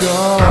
go.